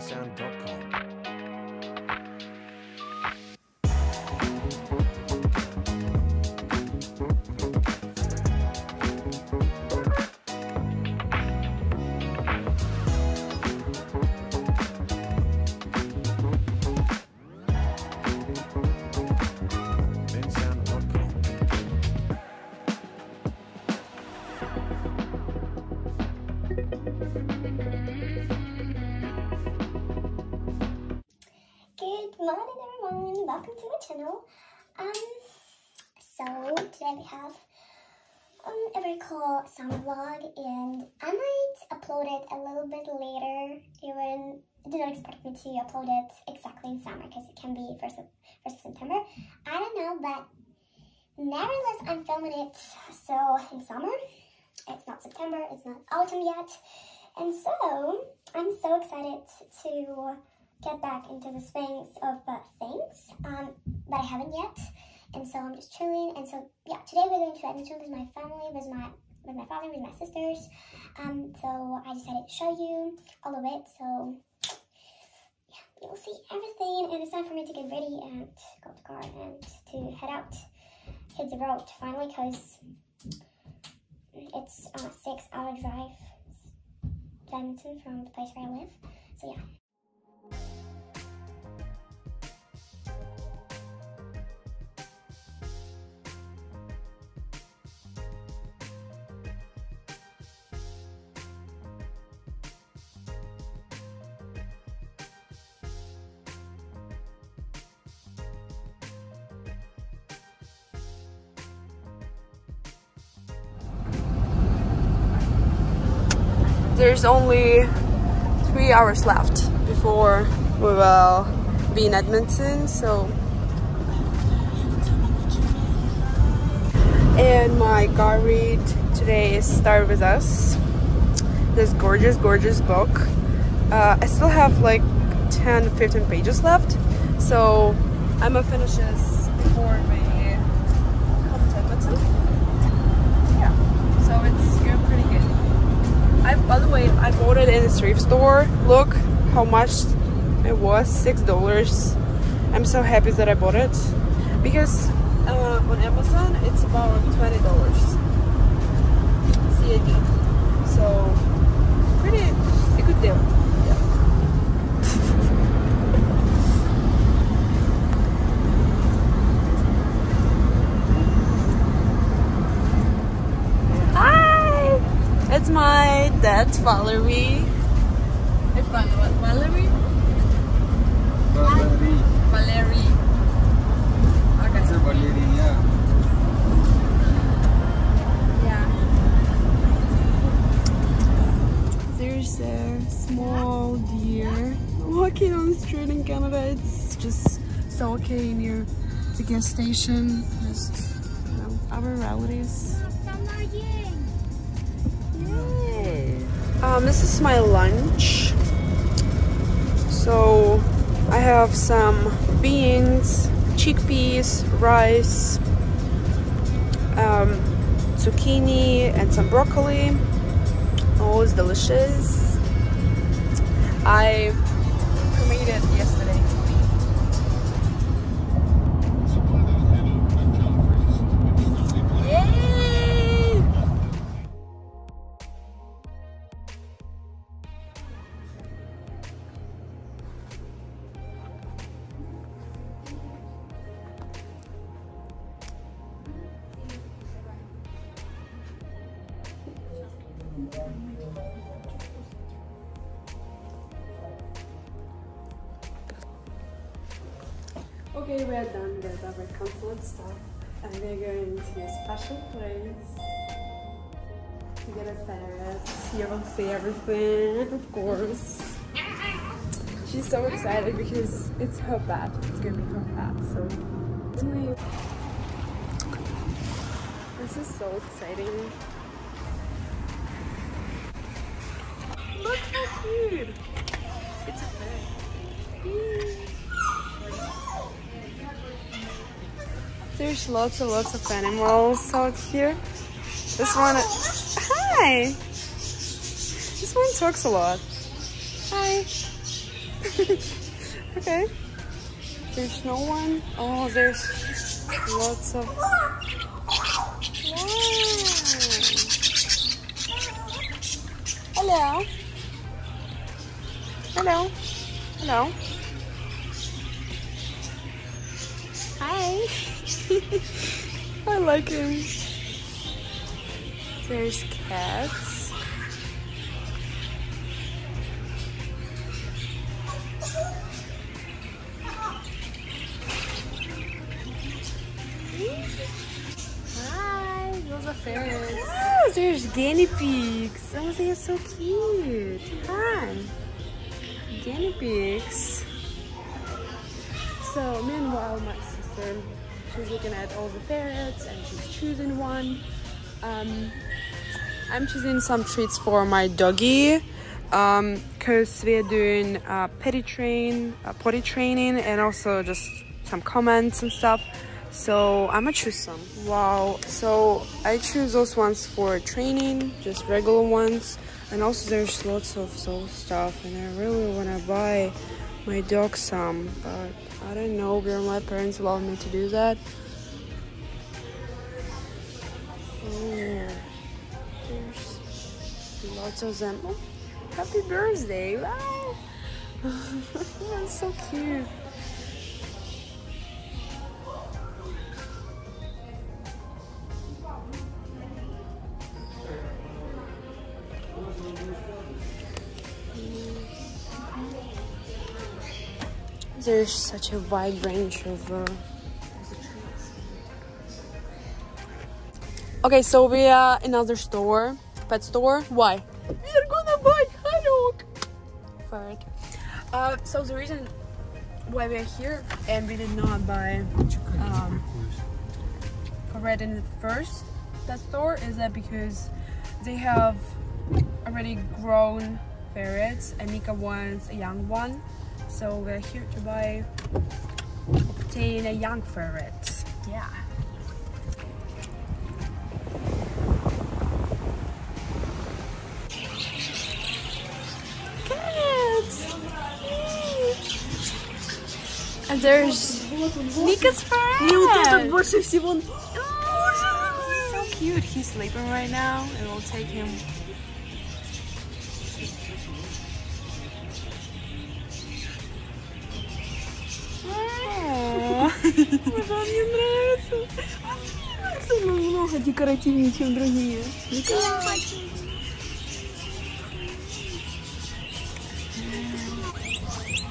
bensound.com. channel. Um, so today we have um a very cool summer vlog, and I might upload it a little bit later. Even do not expect me to upload it exactly in summer because it can be first of first of September. I don't know, but nevertheless, I'm filming it so in summer. It's not September. It's not autumn yet. And so, I'm so excited to get back into the swings of uh, things, um, but I haven't yet. And so I'm just chilling. And so, yeah, today we're going to Edmonton with my family, with my with my father, with my sisters. Um, so I decided to show you all of it. So yeah, you'll see everything. And it's time for me to get ready and go to car and to head out, hit the road finally, because it's a six-hour drive to Edmonton from the place where I live. So yeah. There's only three hours left before we will be in Edmonton, so. And my car read today is Start With Us. This gorgeous, gorgeous book. Uh, I still have like 10 15 pages left, so I'm gonna finish this before we come to Edmonton. Yeah, so it's going pretty good. I, by the way, I bought it in a thrift store. Look how much it was, six dollars. I'm so happy that I bought it because uh, on Amazon it's about twenty dollars. CAD. So pretty a good deal. Yeah. Hi! It's my dad, Valerie. Hey, so okay near the gas station. Just, you know, our relatives. Yay. Um, this is my lunch. So I have some beans, chickpeas, rice, um, zucchini, and some broccoli. Oh, it's delicious. I made it yesterday. Okay, we're done with our consulate stuff and we're going to a special place to get a ferret. You will see everything, of course. She's so excited because it's her pet. It's gonna be her pet, so. This is so exciting. Look how cute! It's a ferret. There's lots and lots of animals out here. This one, hi. This one talks a lot. Hi. okay. There's no one. Oh, there's lots of. Hello. Hello. Hello. Hi. I like him. There's cats. Hi, those are ferrets. Oh, there's guinea pigs. Oh, they are so cute. Hi. Guinea pigs. So, meanwhile, my sister, she's looking at all the ferrets and she's choosing one. Um, I'm choosing some treats for my doggy because um, we're doing uh, potty train, uh, potty training, and also just some comments and stuff. So I'm gonna choose some. Wow. So I choose those ones for training, just regular ones, and also there's lots of soul stuff, and I really wanna buy my dog some, but I don't know where my parents allow me to do that. Oh, there's lots of them. Oh, happy birthday! Wow, that's so cute. There's such a wide range of uh, Okay, so we are in another store, pet store. Why? We're gonna buy Hanok. Ferret. Uh, so the reason why we're here and we did not buy um, ferret in the first pet store is that because they have already grown ferrets and Nika wants a young one. So we're here to buy obtain a young ferret. Yeah. Cats! And there's Nika's friend. Oh, so cute. He's sleeping right now, and we'll take him. Мне нравится. Намного декоративнее, чем другие.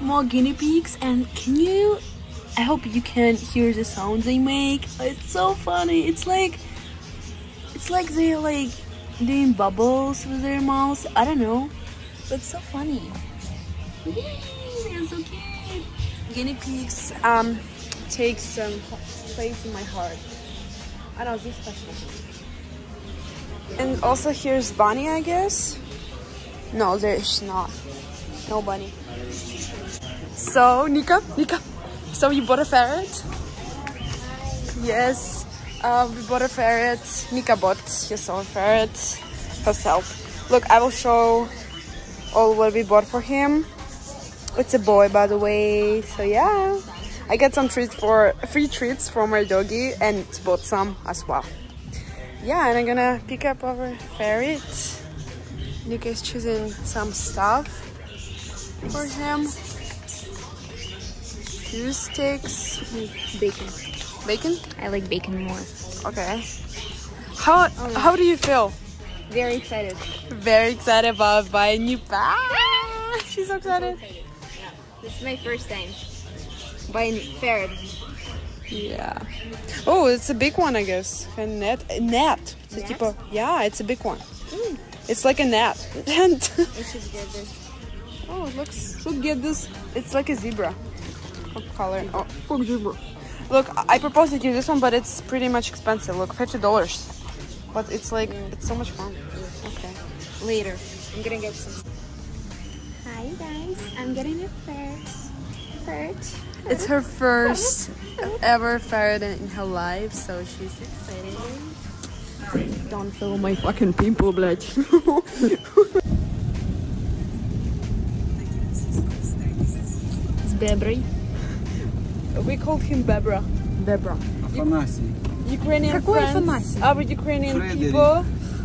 more guinea pigs and can you I hope you can hear the sounds they make it's so funny it's like it's like they're like doing bubbles with their mouths I don't know but it's so funny they're so cute guinea pigs um take some place in my heart I know this special and also here's Bunny I guess no there's not no bunny so, Nika, Nika, so you bought a ferret? Yes, uh, we bought a ferret. Nika bought herself a ferret herself. Look, I will show all what we bought for him. It's a boy, by the way. So yeah, I got some treats for free treats for my doggy and bought some as well. Yeah, and I'm gonna pick up our ferret. Nika is choosing some stuff for him two sticks, bacon. Bacon? I like bacon more. Okay. How oh, how do you feel? Very excited. Very excited about buying new bag. She's so excited. So excited. Yeah. This is my first time buying ferret. Yeah. Oh, it's a big one, I guess. A net. A net. It's net? yeah, it's a big one. Mm. It's like a net. and oh, it looks. Look, get this. It's like a zebra color. Oh, zebra. look, I proposed to you this one, but it's pretty much expensive. Look, fifty dollars. But it's like it's so much fun. Okay. Later, I'm gonna get some. Hi guys, I'm getting a ferret. Ferret. It's her first ever ferret in her life, so she's excited. Don't film my fucking pimple, блядь. Беброй. We called him Bebra. Бебра. Афанасий. Ukrainian Какой friends, Афанасий? our Ukrainian Frederick. people,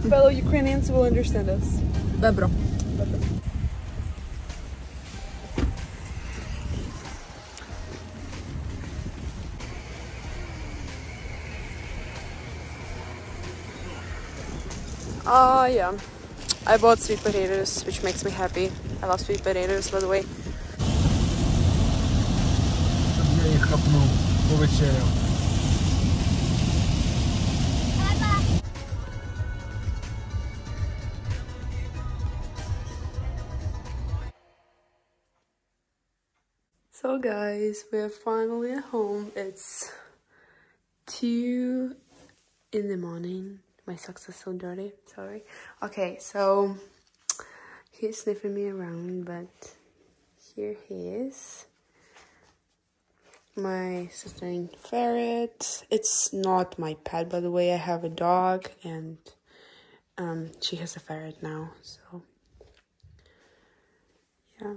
fellow Ukrainians will understand us. Бебра. Ah, yeah. I bought sweet potatoes, which makes me happy. I love sweet potatoes, by the way. Щоб я їх хапнув, повечеряв. So, guys, we're finally at home. It's two in the morning. My socks are so dirty. Sorry. Okay, so he's sniffing me around, but here he is. My sister and ferret. It's not my pet, by the way. I have a dog, and um, she has a ferret now. So, yeah.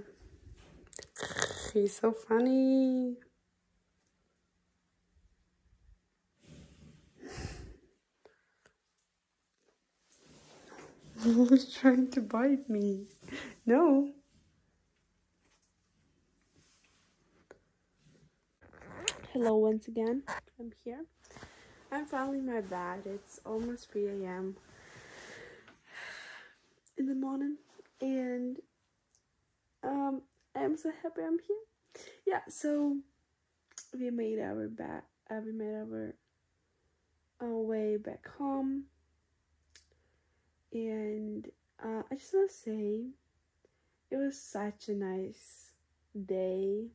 He's so funny. He's trying to bite me. No. Hello once again. I'm here. I'm finally in my bed. It's almost 3 a.m. in the morning and um I'm so happy I'm here. Yeah, so we made our back uh, we made our our way back home and uh, I just want to say it was such a nice day.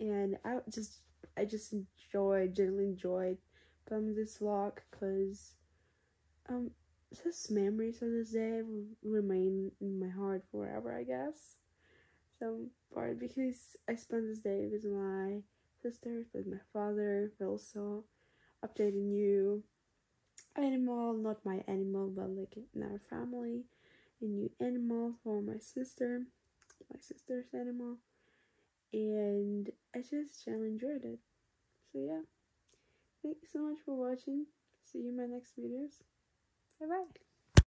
And I just I just enjoyed generally enjoyed filming this vlog because um just memories of this day remain in my heart forever I guess. Some part because I spent this day with my sisters, with my father, also updating you animal, not my animal, but like in our family, a new animal for my sister, my sister's animal, and I just really enjoyed it. So yeah, thank you so much for watching. See you in my next videos. Bye bye.